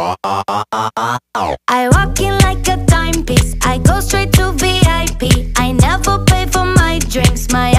I walk in like a timepiece. I go straight to VIP. I never pay for my drinks. My